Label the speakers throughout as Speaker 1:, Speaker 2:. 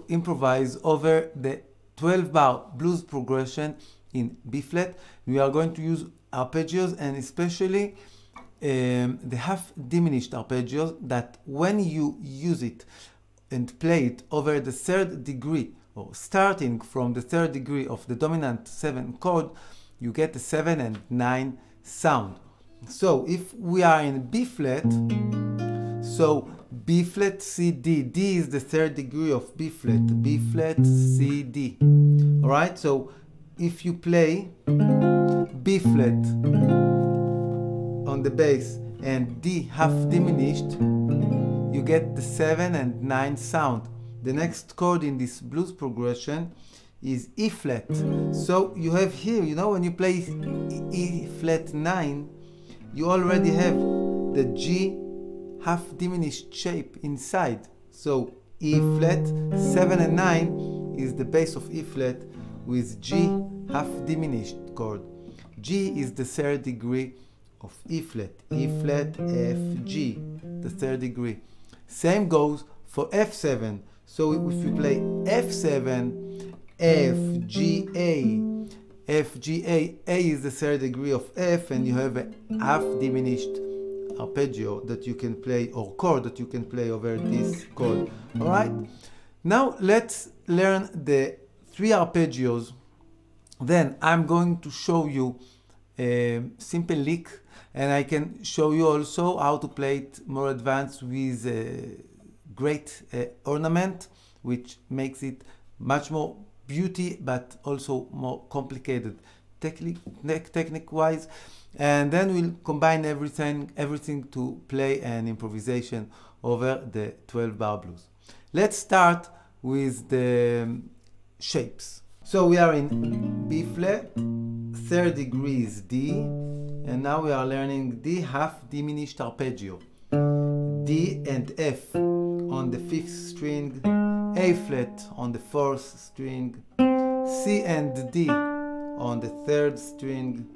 Speaker 1: to improvise over the 12 bar blues progression in B flat. We are going to use arpeggios and especially um, the half diminished arpeggios that when you use it and play it over the third degree or starting from the third degree of the dominant 7 chord, you get a 7 and 9 sound. So if we are in B flat, so B flat, C, D. D is the third degree of B flat. B flat, C, D. Alright, so if you play B flat on the bass and D half diminished, you get the 7 and 9 sound. The next chord in this blues progression is E flat. So you have here, you know, when you play E flat 9, you already have the G half diminished shape inside. So E flat, 7 and 9 is the bass of E flat with G half diminished chord. G is the third degree of E flat, E flat, F, G, the third degree. Same goes for F7. So if you play F7, F, G, A, F, G, A, A is the third degree of F and you have a half diminished arpeggio that you can play or chord that you can play over this chord. Alright? Now let's learn the three arpeggios. Then I'm going to show you a simple lick and I can show you also how to play it more advanced with a great uh, ornament which makes it much more beauty but also more complicated technique wise and then we'll combine everything everything to play an improvisation over the 12 bar blues. Let's start with the um, shapes. So we are in b flat third degree is d and now we are learning d half diminished arpeggio d and f on the fifth string a flat on the fourth string c and d on the third string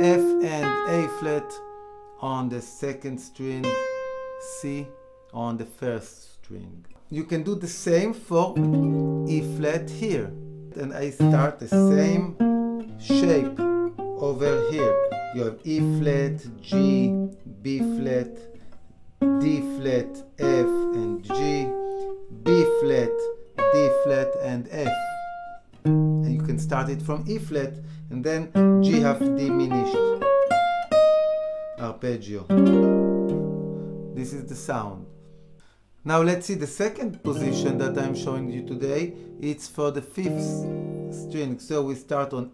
Speaker 1: F and A flat on the second string, C on the first string. You can do the same for E flat here. And I start the same shape over here. You have E flat, G, B flat, D flat, F and G, B flat, D flat and F. And you can start it from E flat and then G half diminished arpeggio. This is the sound. Now let's see the second position that I'm showing you today. It's for the fifth string. So we start on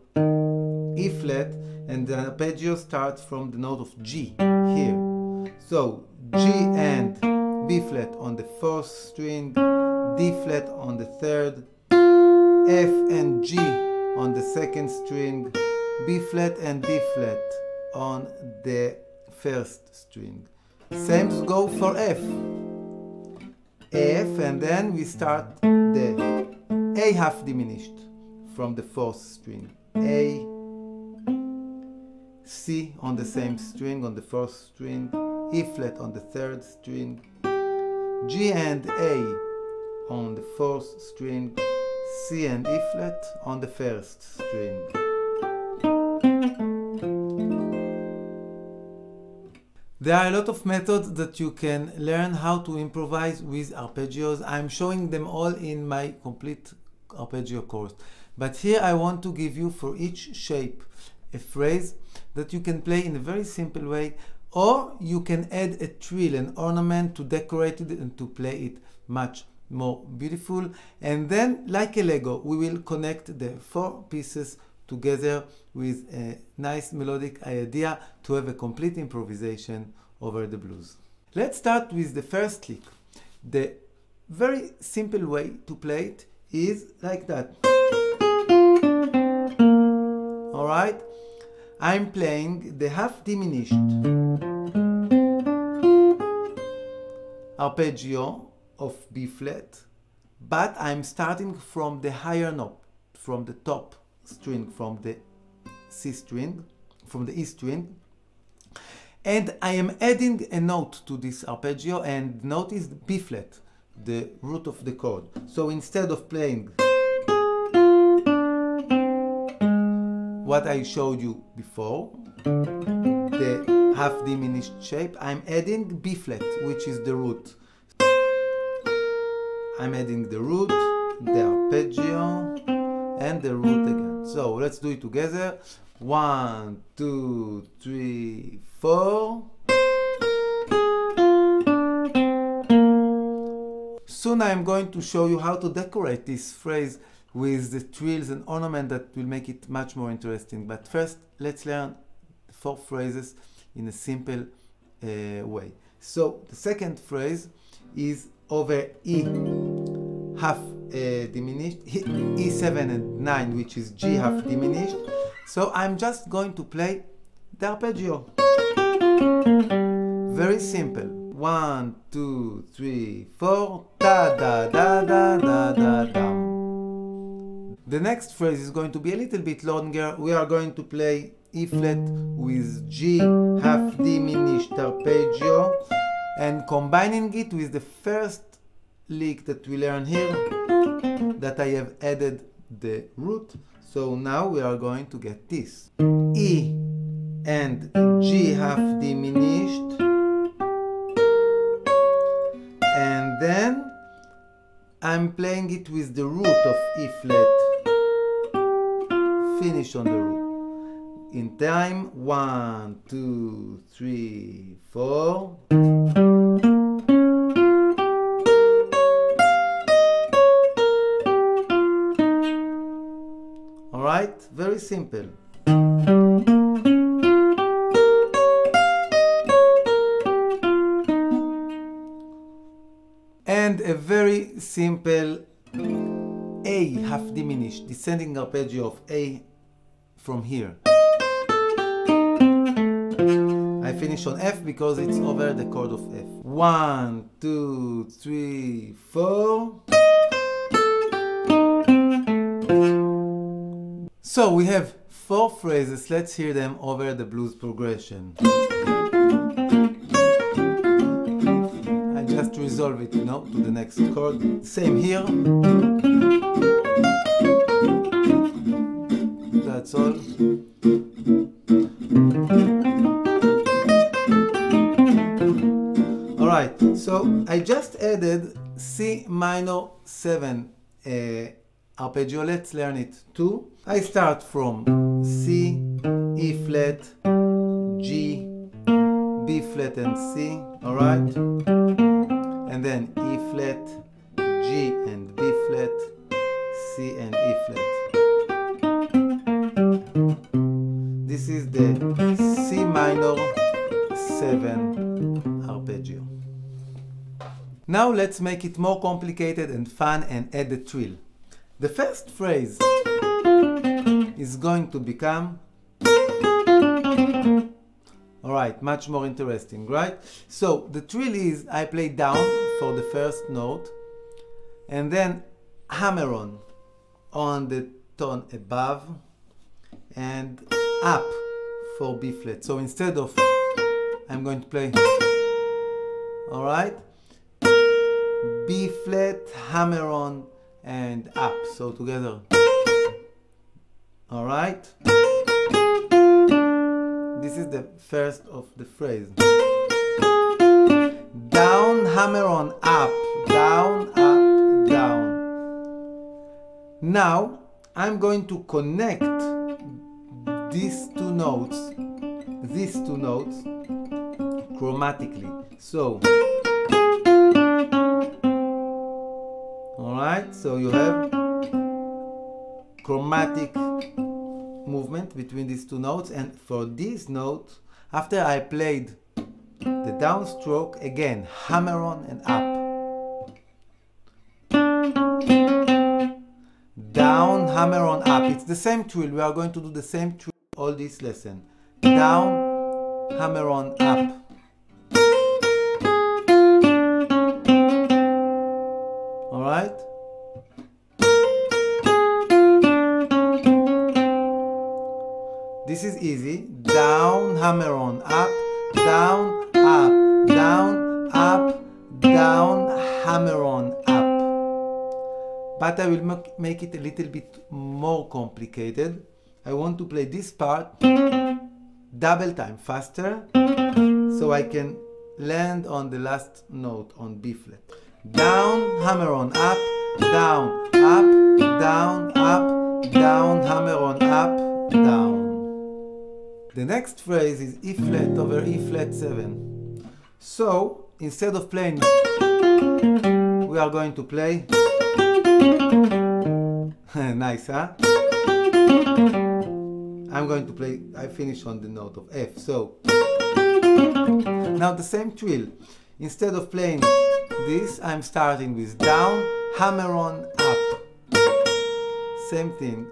Speaker 1: E flat and the arpeggio starts from the note of G here. So G and B flat on the fourth string, D flat on the third, F and G on the second string, B flat and D flat on the first string. Same go for F. F and then we start the A half diminished from the fourth string. A, C on the same string on the fourth string, E flat on the third string, G and A on the fourth string, C and E flat on the first string. There are a lot of methods that you can learn how to improvise with arpeggios. I'm showing them all in my complete arpeggio course. But here I want to give you for each shape a phrase that you can play in a very simple way or you can add a trill, an ornament to decorate it and to play it much more beautiful and then like a Lego we will connect the four pieces together with a nice melodic idea to have a complete improvisation over the blues. Let's start with the first lick. The very simple way to play it is like that. Alright? I'm playing the half diminished arpeggio of B flat, but I'm starting from the higher note, from the top string, from the C string, from the E string, and I am adding a note to this arpeggio and notice B flat. the root of the chord. So instead of playing what I showed you before, the half diminished shape, I'm adding B flat, which is the root. I'm adding the root, the arpeggio, and the root again. So let's do it together. One, two, three, four. Soon I'm going to show you how to decorate this phrase with the trills and ornament that will make it much more interesting. But first, let's learn four phrases in a simple uh, way. So the second phrase is over E half uh, diminished, E7 and 9, which is G half diminished. So I'm just going to play the arpeggio. Very simple. One, two, three, four. Da da da da da da da. The next phrase is going to be a little bit longer. We are going to play E flat with G half diminished arpeggio and combining it with the first lick that we learn here that I have added the root. So now we are going to get this. E and G half diminished. And then I'm playing it with the root of E flat. Finish on the root. In time, one, two, three, four. Very simple. And a very simple A half diminished, descending arpeggio of A from here. I finish on F because it's over the chord of F. One, two, three, four. So we have four phrases. Let's hear them over the blues progression. I just resolve it, you know, to the next chord. Same here. That's all. Alright, so I just added C minor 7 uh, arpeggio. Let's learn it too. I start from C, E flat, G, B flat and C, alright? And then E flat, G and B flat, C and E flat. This is the C minor 7 arpeggio. Now let's make it more complicated and fun and add the trill. The first phrase is going to become Alright, much more interesting, right? So the trill is I play down for the first note and then hammer on on the tone above and up for B flat. So instead of I'm going to play Alright? B flat, hammer on and up. So together. All right. This is the first of the phrase. Down, hammer on, up, down, up, down. Now I'm going to connect these two notes, these two notes, chromatically. So Alright, so you have chromatic movement between these two notes and for this note, after I played the downstroke, again, hammer on and up. Down, hammer on, up. It's the same trill. We are going to do the same trill all this lesson. Down, hammer on, up. Easy. Down, hammer on, up, down, up, down, up, down, hammer on, up. but I will make, it a little bit more complicated. I want to play this part double time faster so I can land on the last note on B flat. Down, hammer on up, down, up, down, up, down, hammer on up. The next phrase is E flat over E flat 7. So instead of playing, we are going to play. nice, huh? I'm going to play, I finish on the note of F. So now the same trill. Instead of playing this, I'm starting with down, hammer on, up. Same thing.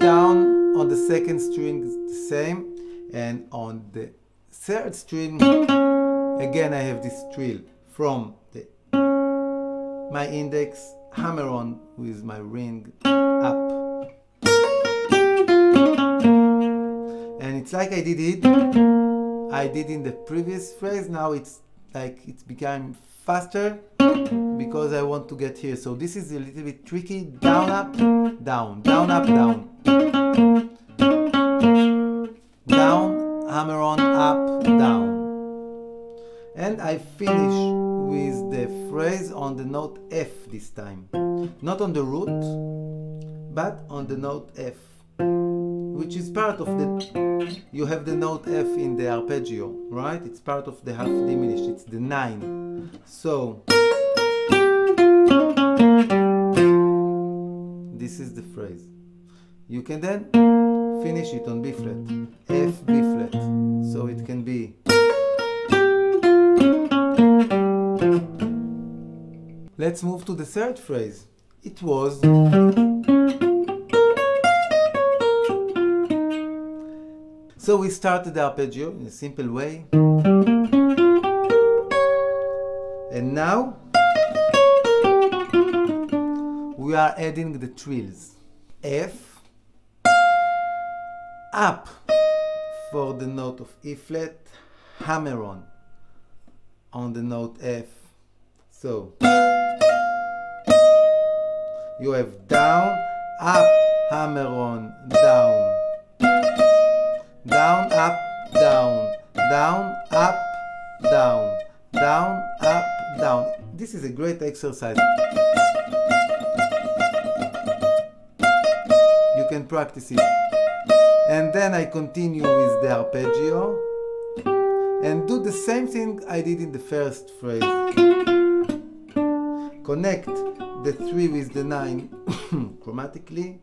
Speaker 1: Down on the second string the same. And on the third string, again I have this trill from the my index, hammer on with my ring up. And it's like I did it, I did in the previous phrase, now it's like it's become faster because I want to get here. So this is a little bit tricky. Down, up, down, down, up, down. Hammer on, up, down. And I finish with the phrase on the note F this time. Not on the root, but on the note F, which is part of the. You have the note F in the arpeggio, right? It's part of the half diminished, it's the 9. So. This is the phrase. You can then finish it on B flat, F, Let's move to the third phrase. It was. So we started the arpeggio in a simple way. And now we are adding the trills. F, up for the note of E flat, hammer on on the note F. So you have down, up, hammer on, down, down, up, down, down, up, down, down, up, down. This is a great exercise. You can practice it. And then I continue with the arpeggio and do the same thing I did in the first phrase. Connect the 3 with the 9 chromatically.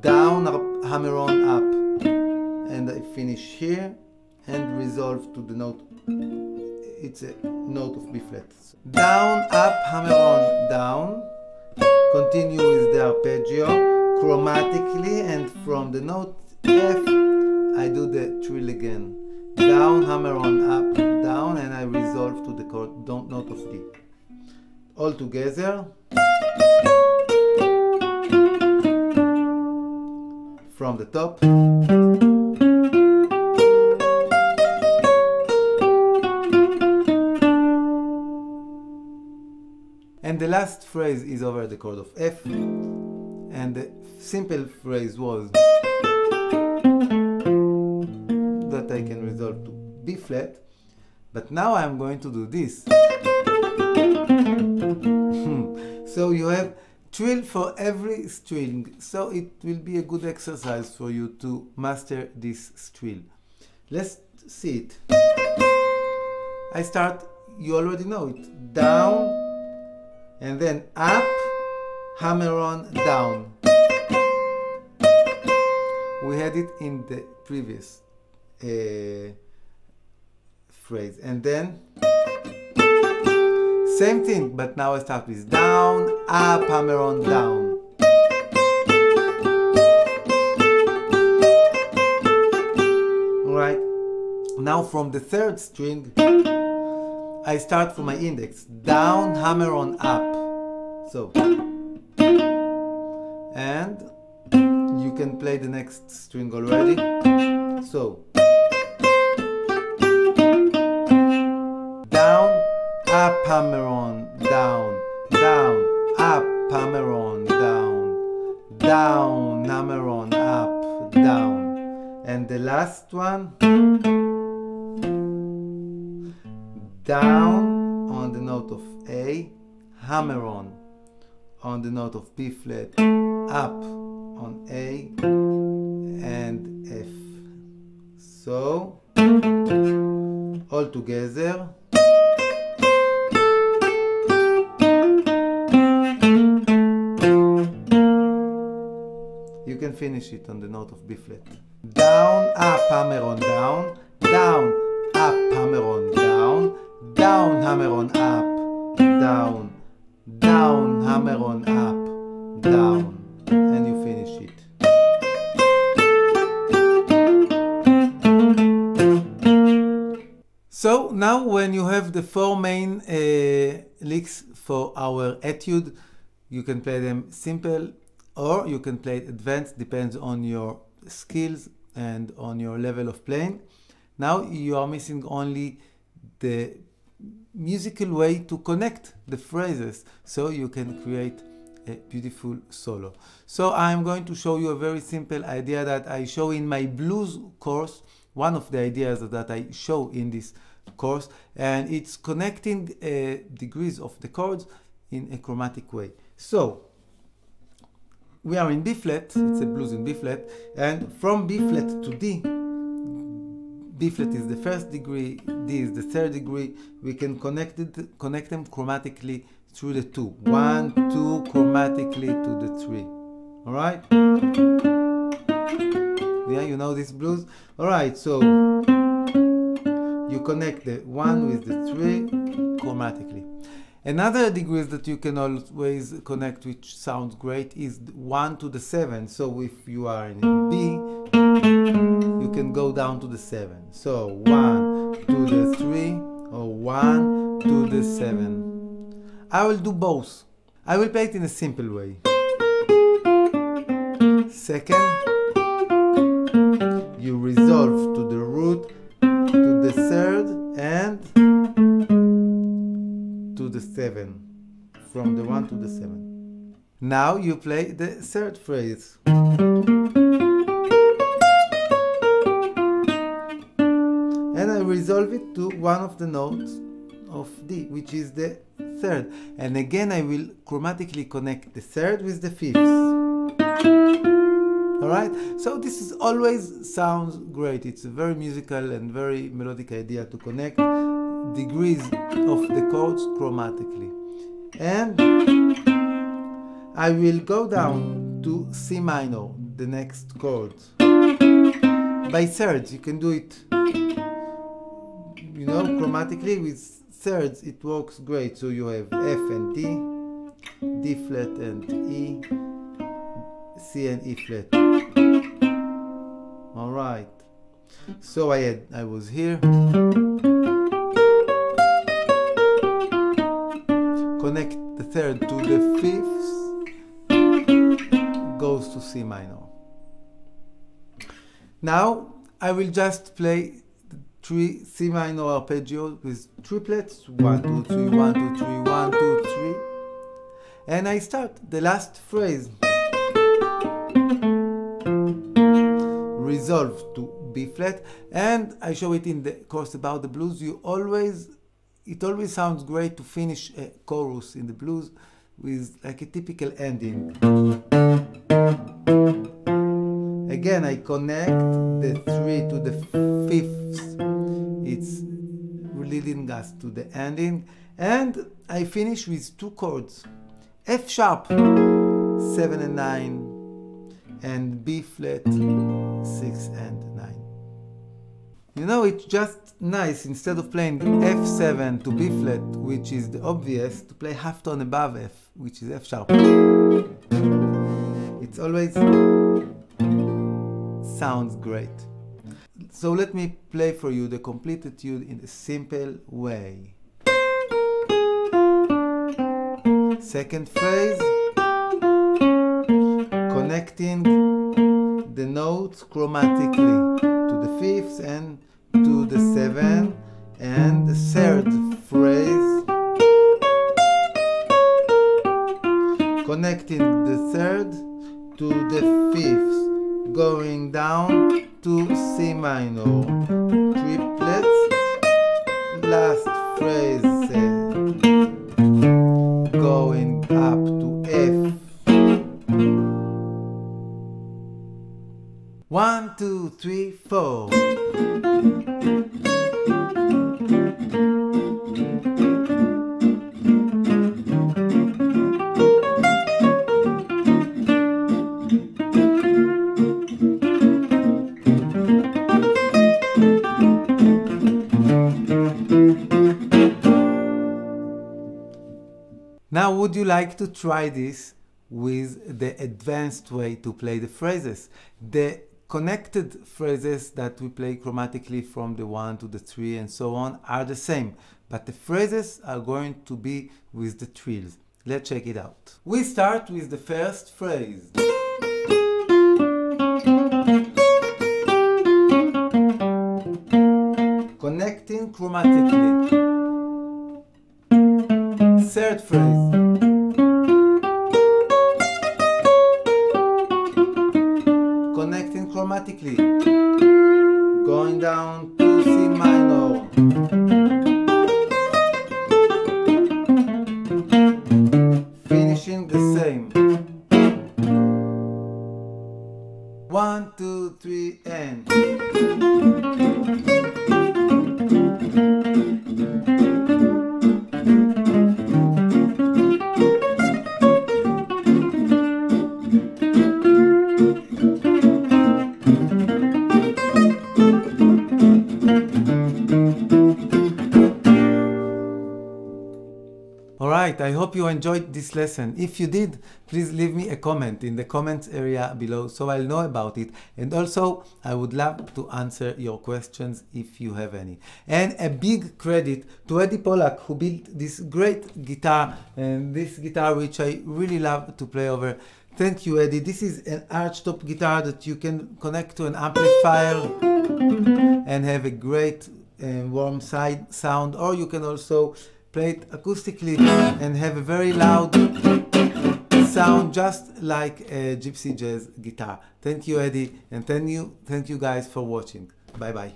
Speaker 1: Down, up, hammer on, up. And I finish here and resolve to the note. It's a note of B flat. Down, up, hammer on, down. Continue with the arpeggio chromatically and from the note F I do the trill again. Down, hammer on, up, down, and I resolve to the chord, don't note of D. All together. From the top. And the last phrase is over the chord of F. And the simple phrase was that I can resolve to B flat. But now I'm going to do this. So you have trill for every string. So it will be a good exercise for you to master this trill. Let's see it. I start, you already know it, down, and then up, hammer on, down. We had it in the previous uh, phrase. And then, same thing, but now I start with down, up, hammer on, down. Alright, now from the third string, I start from my index, down, hammer on, up. So, and you can play the next string already. So, up hammer-on, down, down, up hammer-on, down, down hammer-on, up, down. And the last one, down on the note of A, hammer-on on the note of B flat, up on A and F. So, all together. Finish it on the note of B flat. Down, up, hammer on, down, down, up, hammer on, down, down, hammer on, up, down, down, hammer on, up, down, and you finish it. So now when you have the four main uh, licks for our etude, you can play them simple or you can play it advanced, depends on your skills and on your level of playing. Now you are missing only the musical way to connect the phrases so you can create a beautiful solo. So I'm going to show you a very simple idea that I show in my blues course, one of the ideas that I show in this course, and it's connecting uh, degrees of the chords in a chromatic way. So we are in B flat, it's a blues in B flat, and from B flat to D, B flat is the first degree, D is the third degree. We can connect it, connect them chromatically through the two. One, two, chromatically to the three. All right? Yeah, you know this blues. All right, so you connect the one with the three chromatically. Another degrees that you can always connect, which sounds great, is 1 to the 7. So if you are in B, you can go down to the 7. So 1 to the 3 or 1 to the 7. I will do both. I will play it in a simple way. Second, you resolve 7. From the 1 to the 7. Now you play the third phrase. and I resolve it to one of the notes of D, which is the third. And again, I will chromatically connect the third with the fifth. Alright? So this is always sounds great. It's a very musical and very melodic idea to connect degrees of the chords chromatically. And I will go down to C minor, the next chord. By thirds, you can do it you know, chromatically with thirds it works great. So you have F and D, D flat and E, C and E flat. All right. So I had I was here. The third to the fifth, goes to C minor. Now I will just play three C minor arpeggio with triplets. One, two, three, one, two, three, one, two, three. And I start the last phrase. Resolve to B flat. And I show it in the course about the blues. You always, it always sounds great to finish a chorus in the blues with like a typical ending. Again, I connect the three to the fifth. It's leading us to the ending. And I finish with two chords. F sharp 7 and 9 and B flat 6 and 9 you know it's just nice instead of playing F7 to B flat which is the obvious to play half tone above F which is F sharp. It's always sounds great. So let me play for you the complete etude in a simple way. Second phrase, connecting the notes chromatically to the fifth and the seventh, and the third phrase, connecting the third to the fifth, going down to C minor, triplets, last phrase, going up to F. One, two, three, four. Now, would you like to try this with the advanced way to play the phrases? The connected phrases that we play chromatically from the 1 to the 3 and so on are the same, but the phrases are going to be with the trills. Let's check it out. We start with the first phrase. Connecting chromatically. Third phrase. Chromatically. Going down to C minor. Alright, I hope you enjoyed this lesson. If you did, please leave me a comment in the comments area below so I'll know about it. And also, I would love to answer your questions if you have any. And a big credit to Eddie Pollack who built this great guitar and this guitar which I really love to play over. Thank you, Eddie. This is an archtop guitar that you can connect to an amplifier and have a great uh, warm side sound, or you can also play it acoustically and have a very loud sound just like a gypsy jazz guitar. Thank you Eddie and thank you thank you guys for watching. Bye bye.